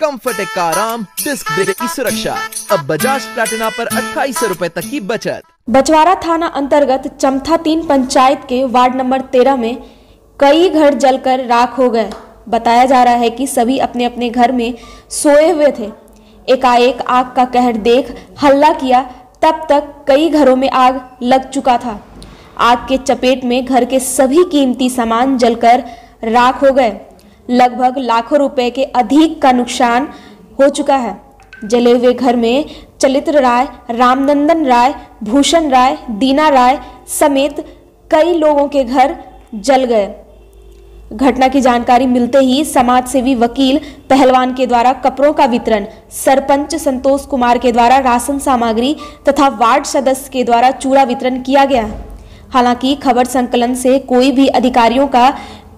Comfort का आराम disc brake की सुरक्षा। अब बजाज प्लेटिना पर अट्ठाईस रूपए तक की बचत। बछवाड़ा थाना अंतर्गत चमथा तीन पंचायत के वार्ड नंबर तेरह में कई घर जलकर राख हो गए। बताया जा रहा है कि सभी अपने अपने घर में सोए हुए थे। एकाएक आग का कहर देख हल्ला किया, तब तक कई घरों में आग लग चुका था। आग के चपेट में घर के सभी कीमती सामान जलकर राख हो गए। लगभग लाखों रुपए के अधिक का नुकसान हो चुका है। जले हुए घर में चलित्र राय, रामनंदन राय, भूषण राय, दीना राय समेत कई लोगों के घर जल गए। घटना की जानकारी मिलते ही समाज सेवी वकील पहलवान के द्वारा कपड़ों का वितरण, सरपंच संतोष कुमार के द्वारा राशन सामग्री तथा वार्ड सदस्य के द्वारा चूड़ा वितरण किया गया। हालाँकि खबर संकलन से कोई भी अधिकारियों का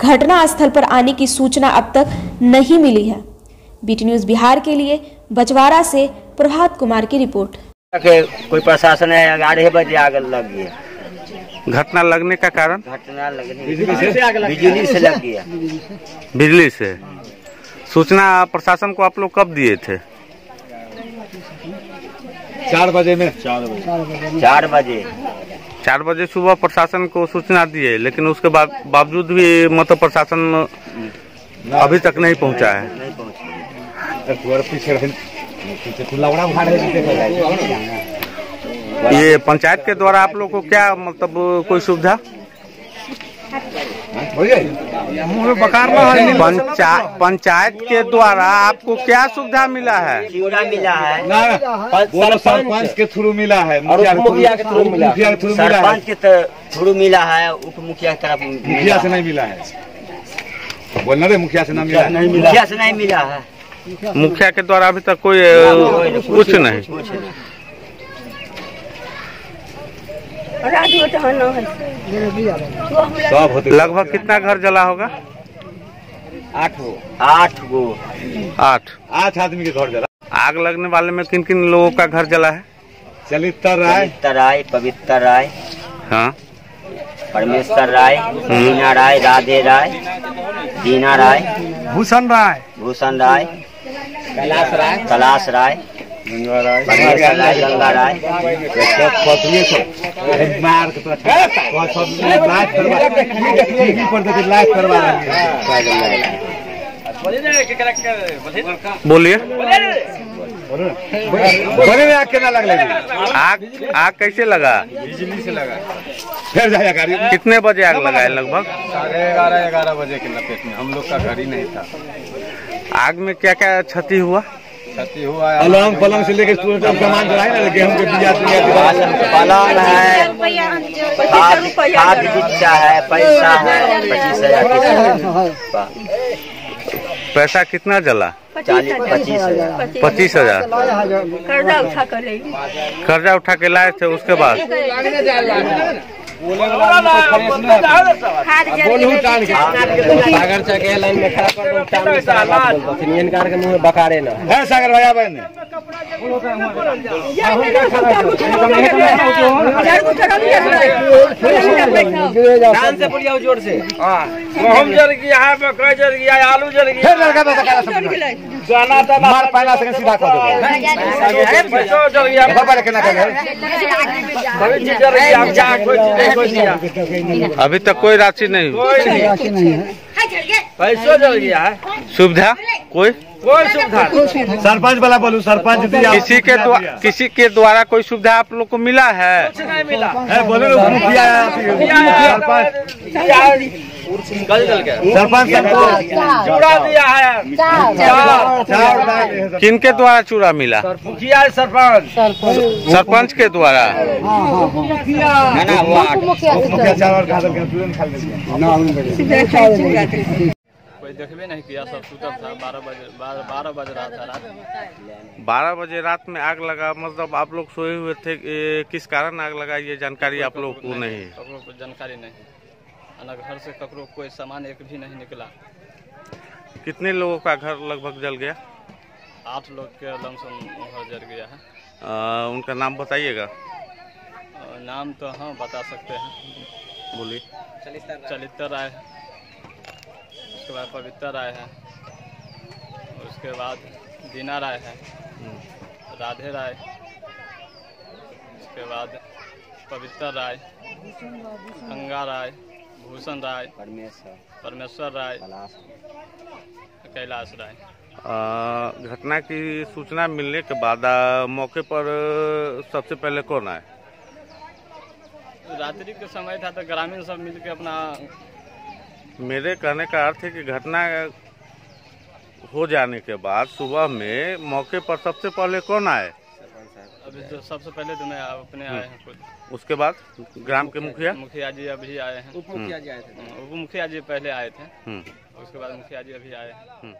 घटना स्थल पर आने की सूचना अब तक नहीं मिली है। बीटी न्यूज़ बिहार के लिए बजवाड़ा से प्रभात कुमार की रिपोर्ट। कोई प्रशासन है ग्यारह बजे आग लग गया घटना लगने का कारण? घटना लगने बिजली से? लग गया। बिजली से? सूचना प्रशासन को आप लोग कब दिए थे? चार बजे में। चार बजे चार बजे। सुबह प्रशासन को सूचना दिए लेकिन उसके बावजूद भी मतलब प्रशासन अभी तक नहीं पहुँचा है। ये पंचायत के द्वारा आप लोग को क्या मतलब कोई सुविधा? पंचा, पंचायत के द्वारा आपको क्या सुविधा मिला है? मिला है। सरपंच के थ्रू मिला है मुखिया के थ्रू मुखिया के थ्रू मिला। सरपंच के तो थ्रू मिला है उप मुखिया की तरफ़ मुखिया से नहीं मिला है। बोलना रे मुखिया से ना मिला है। मुखिया से नहीं मिला है। मुखिया के द्वारा अभी तक कोई कुछ नहीं कुछ नहीं सब होते लगभग कितना घर जला होगा? आठ गो। आठ गो। आठ। आठ आदमी के घर जला। आग लगने वाले में किन किन लोगों का घर जला है? चलित्र राय। राय पवित्र राय हाँ। परमेश्वर राय मीना राय राधे राय दीना राय भूषण राय। भूषण राय कैलाश राय। कैलाश राय गंगा राय परमेश्वर राय गंगा राय पथुए से मार के तो सब लाइव करवा टीवी पर देखिए लाइव करवा बोलिए बड़े में आग केना लग लगी आग आग कैसे लगा? बिजली से लगा। फिर जाया गाड़ी। कितने बजे आग लगा है लगभग? साढ़े ग्यारह ग्यारह बजे के लपेट में। हम लोग का घर ही नहीं था। आग में क्या क्या क्षति हुआ? क्षति हुआ पलंग पलंग से लेकर पूरा सब सामान जो है ना गेहूँ के लेकर पलंग है। खाद खाद है पैसा है पच्चीस हज़ार के पैसा कितना जला? पच्चीस हज़ार। पच्चीस हज़ार। कर्जा उठा कर ले। कर्जा उठा के लाए थे उसके बाद? सागर चके लाइन में खड़ा कर दो टाइम सारा बात बोलता फिर इनकार के मुँह में बकारे ना। है सागर भैया बहन ध्यान से बोलिए ज़ोर से। गहूम जल गया है मकई जल गया है आलू जल गया। लड़का तो करा सब चना तना मार पहला से सीधा कर दो। जल गया। बाबा केना कर सभी जल गया अब क्या कोई चीज़ अभी तक कोई राशि नहीं हुई। कोई नहीं। पैसो जल गया है। सुविधा? कोई कोई सुविधा सरपंच वाला बोलू सरपंच दिया किसी के द्वारा किसी के द्वारा कोई सुविधा आप लोग को मिला है कुछ नहीं मिला है बोलो सरपंच चूड़ा दिया है दाल किनके द्वारा चूड़ा मिला मुखिया सरपंच सरपंच के द्वारा है मुखिया चावल खा दल के तुरंत खा लेंगे कोई देखबे नहीं किया सब सुतल था बारह बजे बारह बारह बज रहा था रात। बारह बजे रात में आग लगा मतलब आप लोग सोए हुए थे ए, किस कारण आग लगा ये जानकारी आप लोग को नहीं है। ककरो को जानकारी नहीं। अलग घर से ककरो कोई सामान एक भी नहीं निकला। कितने लोगों का घर लगभग जल गया? आठ लोग के लमसम घर जल गया है। आ, उनका नाम बताइएगा। नाम तो हाँ बता सकते हैं। बोलिए। चलित्र राय। उसके बाद पवित्र राय है। और उसके बाद दीना राय है। राधे राय। उसके बाद पवित्र राय। गंगा राय। भूषण राय। परमेश्वर। परमेश्वर राय। कैलाश। राय। घटना की सूचना मिलने के बाद मौके पर सबसे पहले कौन आए? रात्रि के समय था तो ग्रामीण सब मिलके अपना मेरे कहने का अर्थ है कि घटना हो जाने के बाद सुबह में मौके पर सबसे पहले कौन आए? अभी जो सबसे पहले तो मैं अपने आए हैं खुद। उसके बाद ग्राम के मुखिया? मुखिया जी अभी आए हैं। उप मुखिया जी आए थे। उप मुखिया जी पहले आए थे। हम्म, उसके बाद मुखिया जी अभी आए हैं। हम्म।